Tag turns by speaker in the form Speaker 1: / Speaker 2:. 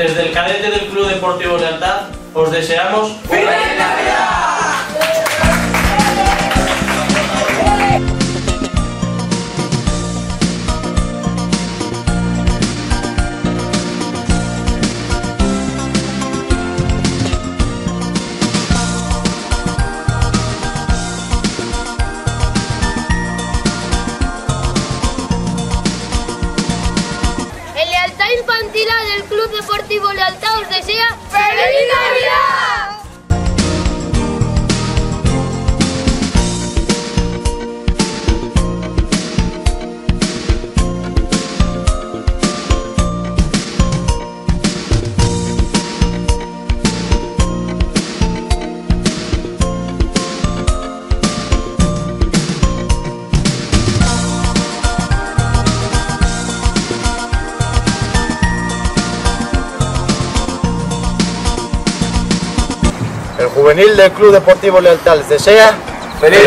Speaker 1: Desde el cadete del Club
Speaker 2: Deportivo Lealtad, os deseamos... ¡Feliz Deportivo Lealtad os desea ¡Feliz Navidad!
Speaker 3: Juvenil del Club Deportivo Lealtad les desea ¡Feliz!